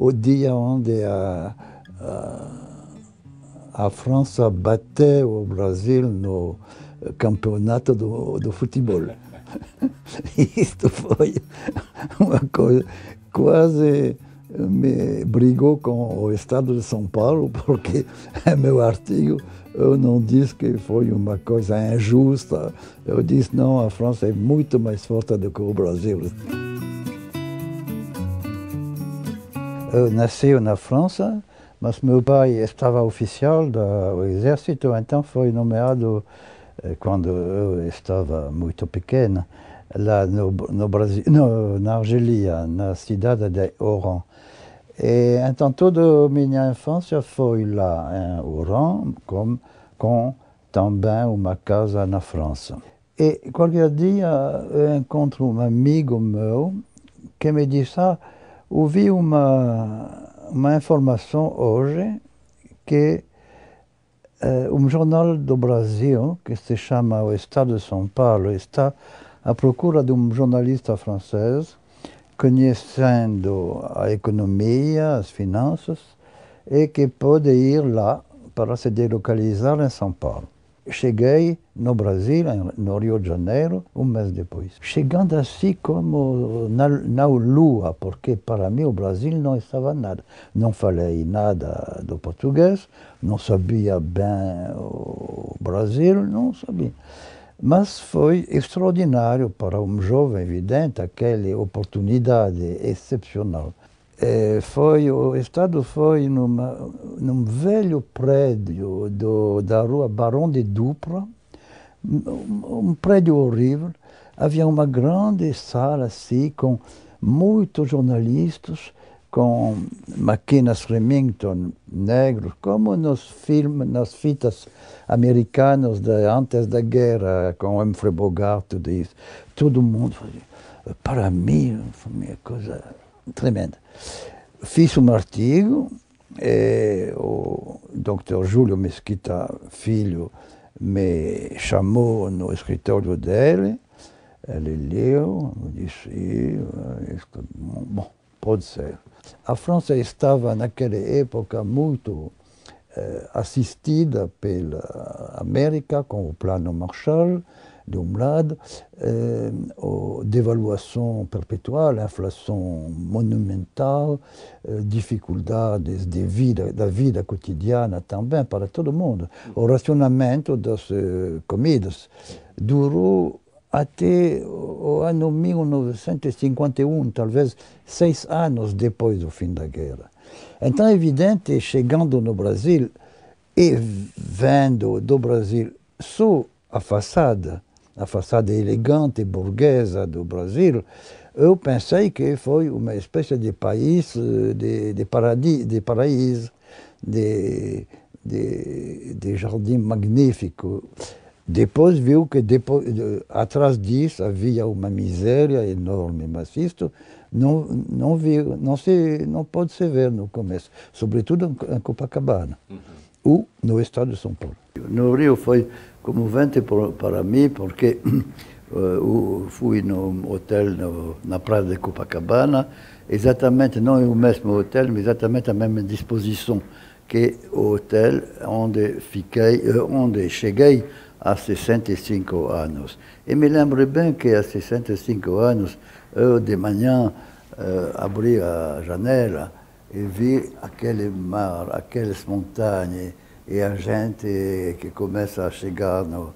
o dia onde a, a, a França bateu o Brasil no campeonato do, do futebol. Isto foi uma coisa quase me brigou com o Estado de São Paulo, porque meu artigo eu não disse que foi uma coisa injusta. Eu disse, não, a França é muito mais forte do que o Brasil. Eu nasci na França, mas meu pai estava oficial do exército, então foi nomeado eh, quando eu estava muito pequena, lá no, no Brasil, no, na Argélia, na cidade de Oran. E então toda minha infância foi lá em Oran, com, com também uma casa na França. E qualquer dia eu encontro um amigo meu que me diz, ah, ouvi uma, uma informação hoje que uh, um jornal do Brasil, que se chama O Estado de São Paulo, está à procura de um jornalista francês, conhecendo a economia, as finanças, e que pode ir lá se delocalizar em São Paulo. Cheguei no Brasil, no Rio de Janeiro, um mês depois. Chegando assim como na, na lua, porque para mim o Brasil não estava nada. Não falei nada do português, não sabia bem o Brasil, não sabia. Mas foi extraordinário para um jovem evidente aquela oportunidade excepcional. É, foi, o Estado foi numa, num velho prédio do, da rua Barão de Dupra, um, um prédio horrível. Havia uma grande sala assim, com muitos jornalistas, com máquinas Remington negros, como nos filmes, nas fitas americanas de, antes da guerra, com Humphrey Bogart, tudo isso. Todo mundo, para mim, foi uma coisa tremenda. Fiz um artigo, e o Dr. Júlio Mesquita Filho me chamou no escritório dele, ele leu, disse, isto, bom, pode ser. A França estava naquela época muito eh, assistida pela América com o Plano Marshall, de um lado, eh, a devaluação perpetual, inflação monumental, eh, dificuldades de vida, da vida cotidiana também para todo mundo. O racionamento das eh, comidas durou até o ano 1951, talvez seis anos depois do fim da guerra. Então é evidente, chegando no Brasil e vendo do Brasil só a façada, a façada elegante burguesa do Brasil, eu pensei que foi uma espécie de país, de, de, paradis, de paraíso, de, de, de jardim magnífico. Depois viu que depois, atrás disso havia uma miséria enorme, mas isto não, não, não, se, não pode se ver no começo, sobretudo em Copacabana, uhum. Ou no estado de São Paulo. No Rio foi comovente para mim, porque uh, fui no hotel no, na praia de Copacabana, exatamente, não o mesmo hotel, mas exatamente a mesma disposição que o hotel onde fiquei, eh, onde cheguei há 65 anos. E me lembro bem que há 65 anos, eu de manhã uh, abri a janela e vi aquele mar, aquelas montanhas e a gente que começa a chegar no,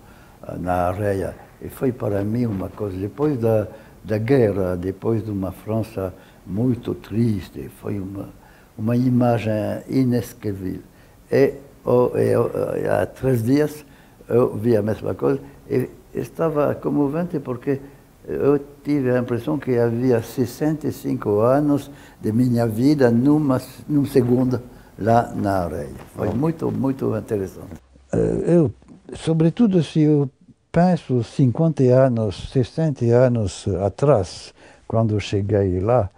na areia. E foi para mim uma coisa, depois da, da guerra, depois de uma França muito triste, foi uma, uma imagem inesquecível. E, oh, e oh, há três dias, eu vi a mesma coisa e estava comovente porque eu tive a impressão que havia 65 anos de minha vida numa, num segundo lá na areia. Foi muito, muito interessante. Eh, eu, sobretudo se eu penso 50 anos, 60 anos atrás, quando cheguei lá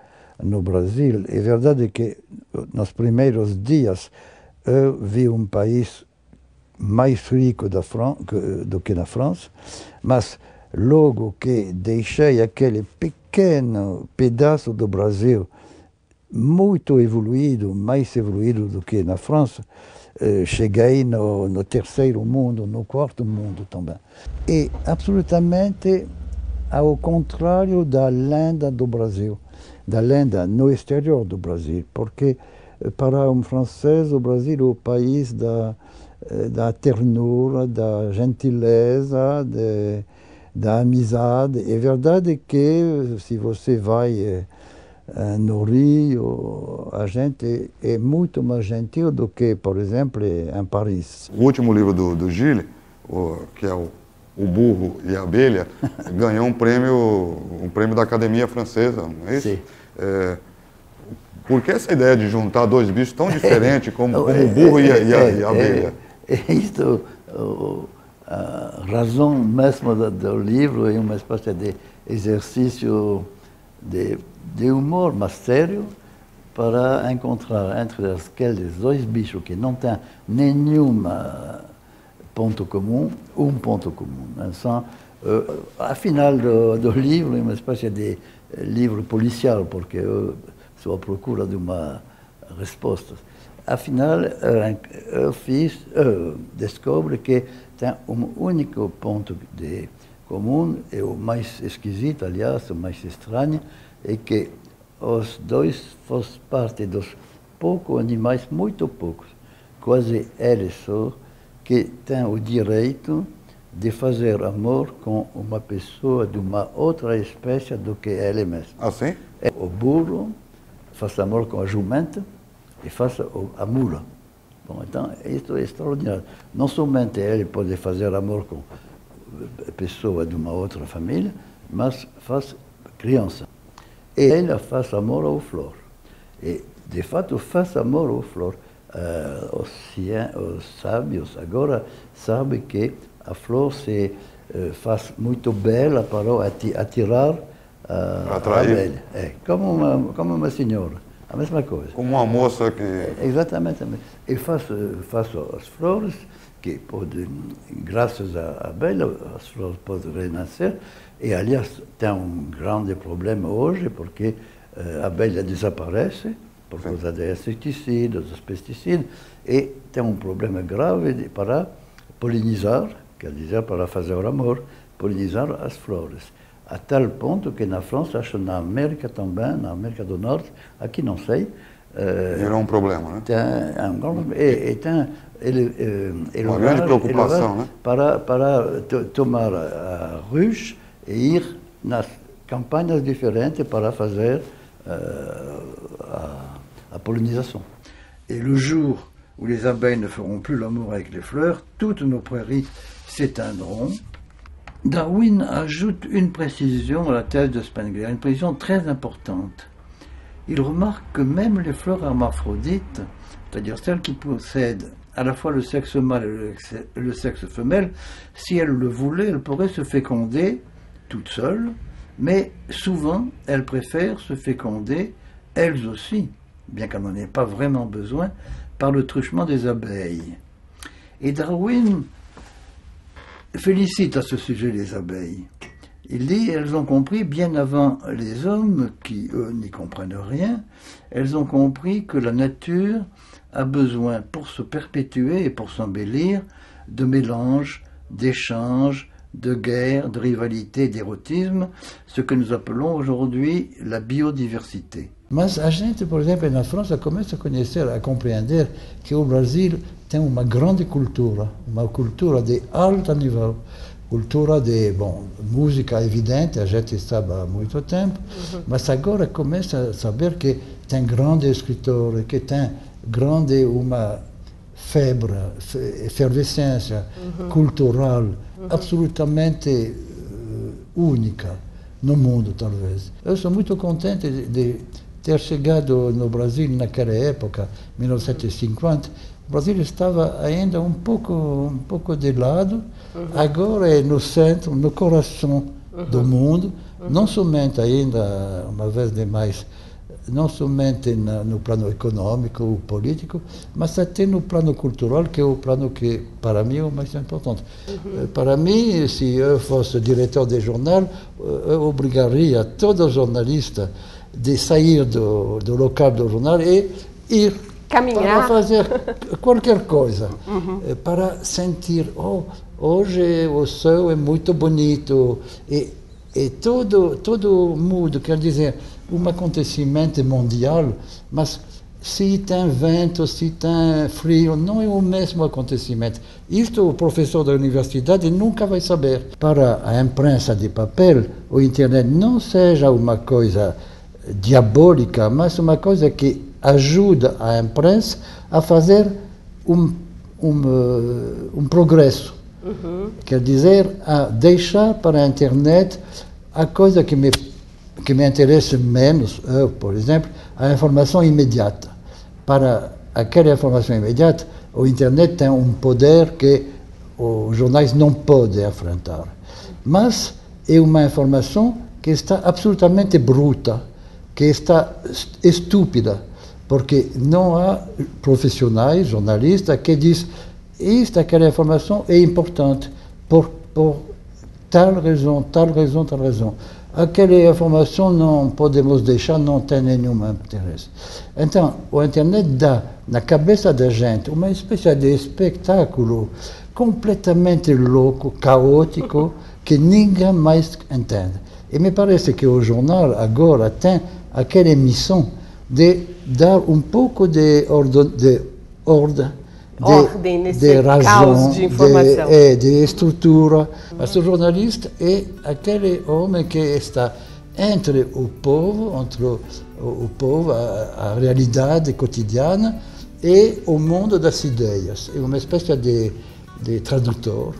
no Brasil, é verdade que nos primeiros dias eu vi um país mais rico da Fran do que na França, mas logo que deixei aquele pequeno pedaço do Brasil muito evoluído, mais evoluído do que na França, eh, cheguei no, no, terceiro mundo, no quarto mundo também. E absolutamente ao contrário da lenda do Brasil, da lenda no exterior do Brasil, porque eh, para um francês o Brasil é o país da, eh, da ternura, da gentileza, de, da amizade. É verdade que se você vai eh, no Rio, a gente é muito mais gentil do que, por exemplo, em Paris. O último livro do, do Gilles, o, que é o, o Burro e a Abelha, ganhou um prêmio, um prêmio da Academia Francesa, não é isso? Sim. É, por que essa ideia de juntar dois bichos tão diferentes como, como o burro e a, e a, e a abelha? É, é, isto, a razão mesmo do livro é uma espécie de exercício de de humor mais sério para encontrar entre aqueles dois bichos que não têm nenhum ponto comum, um ponto comum. Então, uh, afinal do, do livro, é uma espécie de livro policial, porque eu sou à procura de uma resposta. Afinal, eu fiz, eu descobri que tem um único ponto de comum, e o mais esquisito, aliás, o mais estranho, é que os dois fazem parte dos poucos animais, muito poucos, quase eles só, que têm o direito de fazer amor com uma pessoa de uma outra espécie do que ele mesmo. Ah, sim? É, o burro faz amor com a jumenta e faz a mula. Bom, então, isso é extraordinário. Não somente ele pode fazer amor com pessoa de uma outra família, mas faz criança. E ela faz amor ao flor. E, de fato, faz amor ao flor. Uh, os, os, sábios agora sabem que a flor se uh, faz muito bela para atirar uh, a abelha. É, como uma, como uma senhora. A mesma coisa. Como uma moça que... Exatamente. E faz, faz as flores que pode, graças à abelha, as flores podem renascer. E, aliás, tem um grande problema hoje, porque uh, a abelha desaparece por Sim. causa dos inseticidas, dos pesticidas, e tem um problema grave de, para polinizar, quer dizer, para fazer o amor, polinizar as flores. A tal ponto que na França, acho na América também, na América do Norte, aqui não sei. Uh, Era um problema, né? Tem um grande, e tem ele, ele uma grande preocupação, né? Para, para tomar a ruche e ir nas campanhas diferentes para fazer uh, a, a, pollinisation. Et le jour où les abeilles ne feront plus l'amour avec les fleurs, toutes nos prairies s'éteindront. Darwin ajoute une précision à la thèse de Spengler, une précision très importante. Il remarque que même les fleurs hermaphrodites, c'est-à-dire celles qui possèdent à la fois le sexe mâle et le sexe femelle, si elles le voulaient, elles pourraient se féconder toutes seules, mais souvent elles préfèrent se féconder elles aussi, bien qu'elles n'en aient pas vraiment besoin, par le truchement des abeilles. Et Darwin félicite à ce sujet les abeilles. Il dit elles ont compris bien avant les hommes, qui eux n'y comprennent rien, elles ont compris que la nature a besoin pour se perpétuer et pour s'embellir de mélanges, d'échanges, de guerre, de rivalité, d'érotisme, ce que nous appelons aujourd'hui la biodiversité. Mas a gente, por exemplo, na França começa a conhecer, a compreender que o Brasil tem uma grande cultura, uma cultura de alto nível, cultura de, bom, música evidente, a gente sabe há muito tempo, uhum. mas agora começa a saber que tem grandes escritores, que tem grande uma febre, efervescência uhum. cultural uhum. absolutamente uh, única no mundo, talvez. Eu sou muito contente de, de, ter chegado no Brasil naquela época, 1950. O Brasil estava ainda um pouco, um pouco de lado, uhum. agora é no centro, no coração do uhum. mundo, uhum. não somente ainda, uma vez demais, não somente na, no plano econômico ou político, mas até no plano cultural, que é o plano que, para mim, é o mais importante. Uhum. Eh, para mim, se eu fosse diretor de jornal, eh, eu obrigaria todo jornalista de sair do, do local do jornal e ir Caminhar. para fazer qualquer coisa, uhum. para sentir, oh, hoje o céu é muito bonito e, e tudo, tudo muda, quer dizer, um acontecimento mundial, mas se tem vento, se tem frio, não é o mesmo acontecimento. Isto o professor da universidade nunca vai saber. Para a imprensa de papel, o internet não seja uma coisa diabólica, mas uma coisa que ajuda a imprensa a fazer um, um, eh, um progresso. Uhum. Quer dizer, a deixar para a internet a coisa que me, que me interessa menos, eu, por exemplo, a informação imediata para aquela informação imediata, o internet tem um poder que os jornais não podem enfrentar. Mas é uma informação que está absolutamente bruta, que está estúpida, porque não há profissionais, jornalistas, que dizem esta, aquela informação é importante por, por tal razão, tal razão, tal razão aquela informação não podemos deixar, não tem nenhum interesse. Então, o internet dá na cabeça da gente uma espécie de espetáculo completamente louco, caótico, que ninguém mais entende. E me parece que o jornal agora tem aquela missão de dar um pouco de ordem, de ordem de, ordem nesse de razão, de informação. De, é, de estrutura. Mas o jornalista é aquele homem que está entre o povo, entre o, o povo, a, a, realidade cotidiana e o mundo das ideias. É uma espécie de, de tradutor.